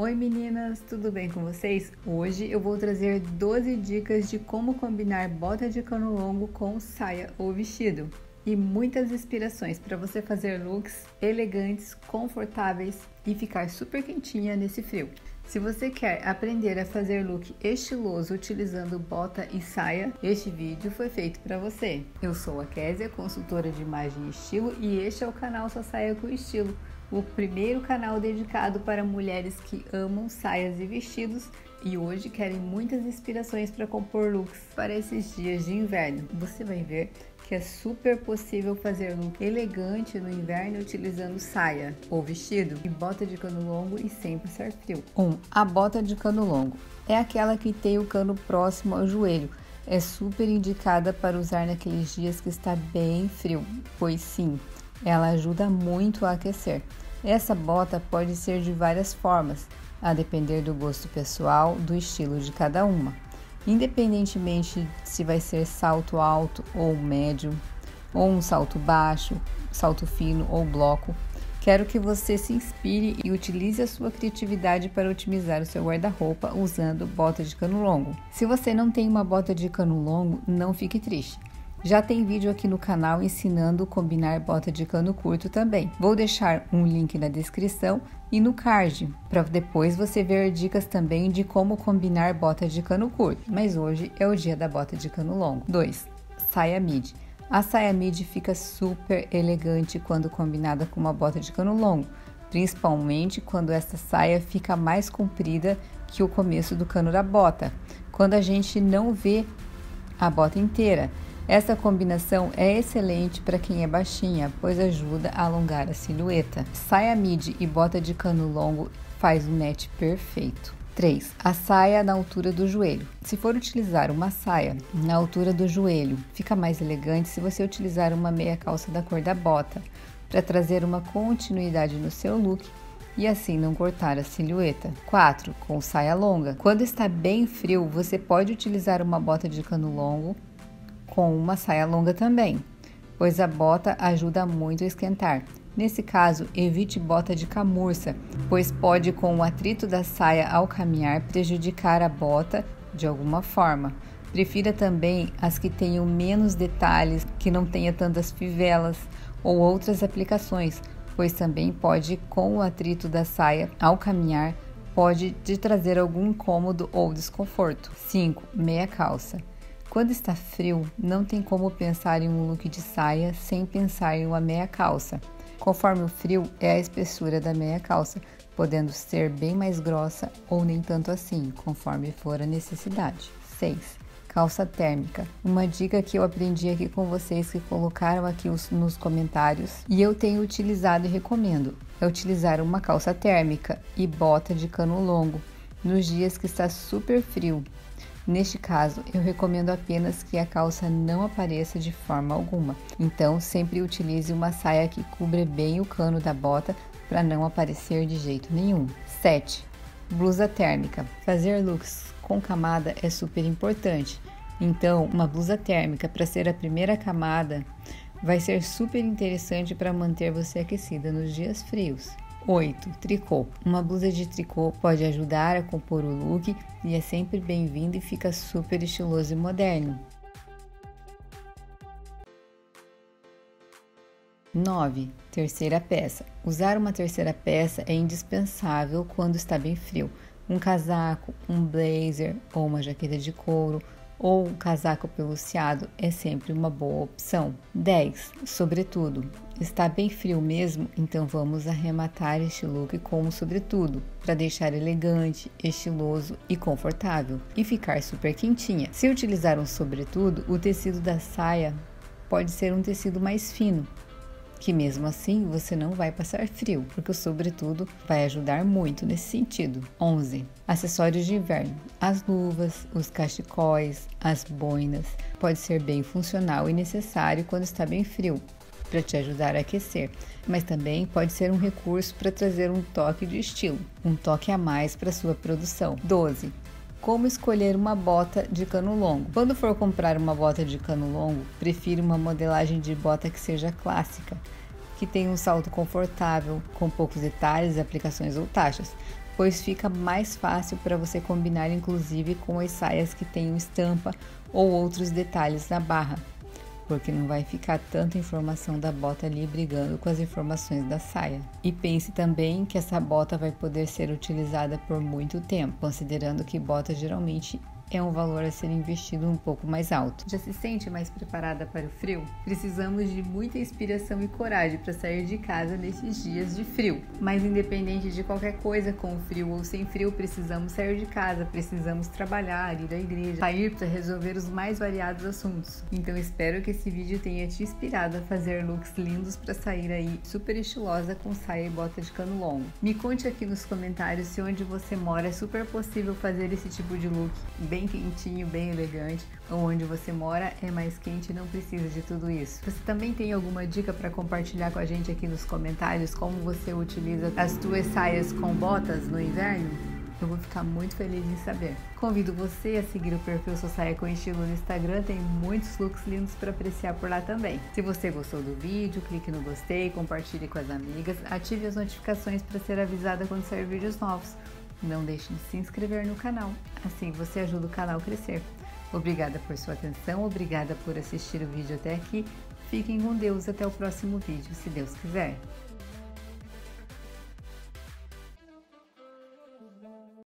Oi meninas, tudo bem com vocês? Hoje eu vou trazer 12 dicas de como combinar bota de cano longo com saia ou vestido e muitas inspirações para você fazer looks elegantes, confortáveis e ficar super quentinha nesse frio. Se você quer aprender a fazer look estiloso utilizando bota e saia, este vídeo foi feito para você. Eu sou a Késia, consultora de imagem e estilo, e este é o canal Sua Saia com Estilo o primeiro canal dedicado para mulheres que amam saias e vestidos e hoje querem muitas inspirações para compor looks para esses dias de inverno. Você vai ver que é super possível fazer look elegante no inverno utilizando saia ou vestido e bota de cano longo e sem passar frio. 1. Um, a bota de cano longo é aquela que tem o cano próximo ao joelho. É super indicada para usar naqueles dias que está bem frio, pois sim, ela ajuda muito a aquecer. Essa bota pode ser de várias formas, a depender do gosto pessoal, do estilo de cada uma. Independentemente se vai ser salto alto ou médio, ou um salto baixo, salto fino ou bloco, quero que você se inspire e utilize a sua criatividade para otimizar o seu guarda-roupa usando bota de cano longo. Se você não tem uma bota de cano longo, não fique triste. Já tem vídeo aqui no canal ensinando combinar bota de cano curto também. Vou deixar um link na descrição e no card, para depois você ver dicas também de como combinar bota de cano curto. Mas hoje é o dia da bota de cano longo. 2. Saia midi. A saia midi fica super elegante quando combinada com uma bota de cano longo, principalmente quando essa saia fica mais comprida que o começo do cano da bota, quando a gente não vê a bota inteira. Essa combinação é excelente para quem é baixinha, pois ajuda a alongar a silhueta. Saia midi e bota de cano longo faz um match perfeito. 3. A saia na altura do joelho. Se for utilizar uma saia na altura do joelho, fica mais elegante se você utilizar uma meia calça da cor da bota, para trazer uma continuidade no seu look e assim não cortar a silhueta. 4. Com saia longa. Quando está bem frio, você pode utilizar uma bota de cano longo com uma saia longa também, pois a bota ajuda muito a esquentar. Nesse caso, evite bota de camurça, pois pode, com o atrito da saia ao caminhar, prejudicar a bota de alguma forma. Prefira também as que tenham menos detalhes, que não tenha tantas fivelas ou outras aplicações, pois também pode, com o atrito da saia ao caminhar, pode te trazer algum incômodo ou desconforto. 5. Meia calça. Quando está frio, não tem como pensar em um look de saia sem pensar em uma meia calça. Conforme o frio, é a espessura da meia calça, podendo ser bem mais grossa ou nem tanto assim, conforme for a necessidade. 6. Calça térmica. Uma dica que eu aprendi aqui com vocês que colocaram aqui nos comentários e eu tenho utilizado e recomendo é utilizar uma calça térmica e bota de cano longo nos dias que está super frio Neste caso, eu recomendo apenas que a calça não apareça de forma alguma. Então, sempre utilize uma saia que cubra bem o cano da bota para não aparecer de jeito nenhum. 7. Blusa térmica. Fazer looks com camada é super importante. Então, uma blusa térmica para ser a primeira camada vai ser super interessante para manter você aquecida nos dias frios. 8. Tricô. Uma blusa de tricô pode ajudar a compor o look e é sempre bem-vindo e fica super estiloso e moderno. 9. Terceira peça. Usar uma terceira peça é indispensável quando está bem frio. Um casaco, um blazer ou uma jaqueta de couro ou um casaco peluciado é sempre uma boa opção. 10. Sobretudo. Está bem frio mesmo, então vamos arrematar este look com um sobretudo, para deixar elegante, estiloso e confortável e ficar super quentinha. Se utilizar um sobretudo, o tecido da saia pode ser um tecido mais fino, que mesmo assim você não vai passar frio, porque o sobretudo vai ajudar muito nesse sentido. 11. Acessórios de inverno. As luvas, os cachecóis, as boinas. Pode ser bem funcional e necessário quando está bem frio, para te ajudar a aquecer, mas também pode ser um recurso para trazer um toque de estilo, um toque a mais para sua produção. 12 como escolher uma bota de cano longo. Quando for comprar uma bota de cano longo, prefira uma modelagem de bota que seja clássica, que tenha um salto confortável, com poucos detalhes, aplicações ou taxas. pois fica mais fácil para você combinar inclusive com as saias que tenham estampa ou outros detalhes na barra, porque não vai ficar tanta informação da bota ali brigando com as informações da saia. E pense também que essa bota vai poder ser utilizada por muito tempo, considerando que bota geralmente é um valor a ser investido um pouco mais alto. Já se sente mais preparada para o frio? Precisamos de muita inspiração e coragem para sair de casa nesses dias de frio. Mas independente de qualquer coisa, com frio ou sem frio, precisamos sair de casa, precisamos trabalhar, ir à igreja, sair para resolver os mais variados assuntos. Então espero que esse vídeo tenha te inspirado a fazer looks lindos para sair aí super estilosa com saia e bota de cano longo. Me conte aqui nos comentários se onde você mora é super possível fazer esse tipo de look bem bem quentinho, bem elegante, onde você mora é mais quente e não precisa de tudo isso. Você também tem alguma dica para compartilhar com a gente aqui nos comentários como você utiliza as tuas saias com botas no inverno? Eu vou ficar muito feliz em saber. Convido você a seguir o perfil Sou Saia com Estilo no Instagram, tem muitos looks lindos para apreciar por lá também. Se você gostou do vídeo, clique no gostei, compartilhe com as amigas, ative as notificações para ser avisada quando sair vídeos novos. Não deixe de se inscrever no canal, assim você ajuda o canal a crescer. Obrigada por sua atenção, obrigada por assistir o vídeo até aqui. Fiquem com Deus até o próximo vídeo, se Deus quiser.